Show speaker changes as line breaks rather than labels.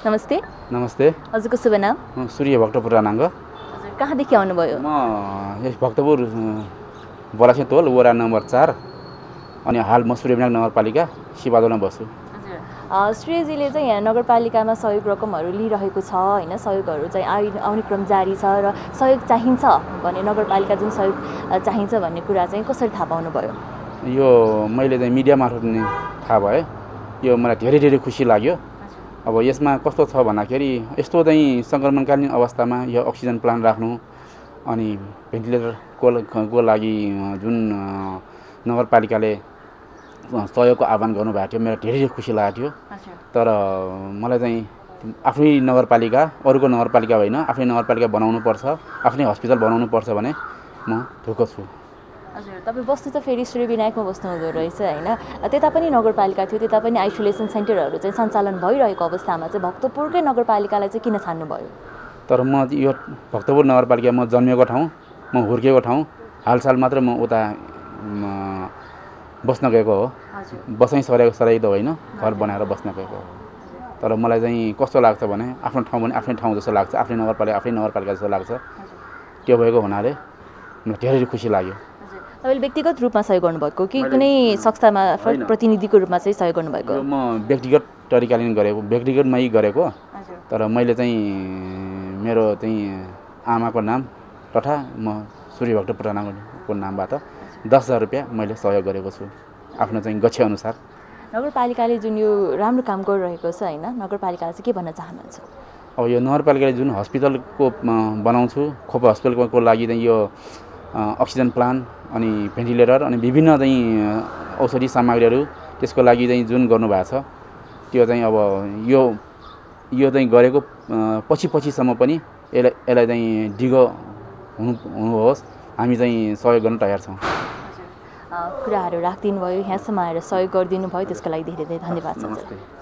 नमस्ते।
नमस्ते।
हजुरको शुभ नाम?
सूर्य भक्तपुर रानाङ्ग
हजुर कहाँदेखि आउनुभयो?
म यस भक्तपुर बलासे तोल वडा नम्बर चार अनि हाल म सूर्यविनायक नगरपालिका सिपादोलमा बस्छु।
श्रेयजीले चाहिँ यहाँ नगरपालिकामा सहयोग रकमहरू लिइरहेको छ होइन? सहयोगहरू चाहिँ आइ आउने क्रम जारी छ र सहयोग चाहिन्छ भने नगरपालिका जुन सहयोग चाहिन्छ भन्ने कुरा चाहिँ कसरी थाहा पाउनुभयो?
यो मैले चाहिँ मिडिया मार्फत नै थाहा भयो यो मलाई धेरै धेरै खुसी लाग्यो। अब यसमा कस्तो छ भन्दाखेरि यस्तो चाहिँ सङ्क्रमणकालीन अवस्थामा यो अक्सिजन प्लान्ट राख्नु अनि भेन्टिलेटरको को लागि जुन नगरपालिकाले सहयोगको आह्वान गर्नुभएको थियो मेरो धेरै खुसी लागेको थियो। तर मलाई चाहिँ आफ्नै नगरपालिका अरूको नगरपालिका होइन आफ्नै नगरपालिका बनाउनुपर्छ आफ्नै हस्पिटल बनाउनुपर्छ भने म ढुक्क छु।
हजुर तपाईँ बस्नु त फेरि श्री विनायकमा बस्नु हुँदो रहेछ होइन? त्यता पनि नगरपालिका थियो त्यता पनि आइसोलेसन सेन्टरहरू चाहिँ सञ्चालन भइरहेको अवस्थामा चाहिँ भक्तपुरकै नगरपालिकालाई चाहिँ किन छान्नुभयो?
तर म यो भक्तपुर नगरपालिका म जन्मेको ठाउँ म हुर्केको ठाउँ हालसाल मात्र म उता बस्न गएको हो। बसाइ सरेको सराई त होइन घर बनाएर बस्न गएको हो। तर मलाई चाहिँ कस्तो लाग्छ भने आफ्नो ठाउँ भने आफ्नै ठाउँ जस्तो लाग्छ आफ्नै नगरपालिका आफ्नै नगरपालिका जस्तो लाग्छ। त्यो भएको हुनाले मलाई धेरै खुसी लाग्यो।
तपाईँले व्यक्तिगत रूपमा सहयोग गर्नुभएको कि कुनै संस्थामा। प्रतिनिधिको रूपमा चाहिँ सहयोग गर्नुभएको?
म व्यक्तिगत तरिकाले नै गरेको व्यक्तिगतमै गरेको। तर मैले चाहिँ मेरो चाहिँ आमाको नाम तथा म सूर्यभक्त पुरानाको नामबाट दस हजार रुपियाँ मैले सहयोग गरेको छु। आफ्नो चाहिँ गच्छेअनुसार
नगरपालिकाले जुन यो राम्रो काम गरिरहेको छ होइन नगरपालिकालाई चाहिँ के भन्न चाहनुहुन्छ?
अब यो नगरपालिकाले जुन हस्पिटलको बनाउँछु खोप हस्पिटलको लागि चाहिँ यो अक्सिजन प्लान्ट अनि भेन्टिलेटर अनि विभिन्न चाहिँ औषधि सामग्रीहरू त्यसको लागि चाहिँ जुन गर्नुभएको छ त्यो चाहिँ अब यो यो चाहिँ गरेको पछि पछिसम्म पनि यसलाई यसलाई चाहिँ दिगो हुनु हुनुहोस्। हामी चाहिँ सहयोग गर्न तयार छौँ।
कुराहरू राखिदिनु भयो यहाँसम्म आएर सहयोग गरिदिनु भयो त्यसको लागि धेरै धेरै धन्यवाद छ
नमस्ते।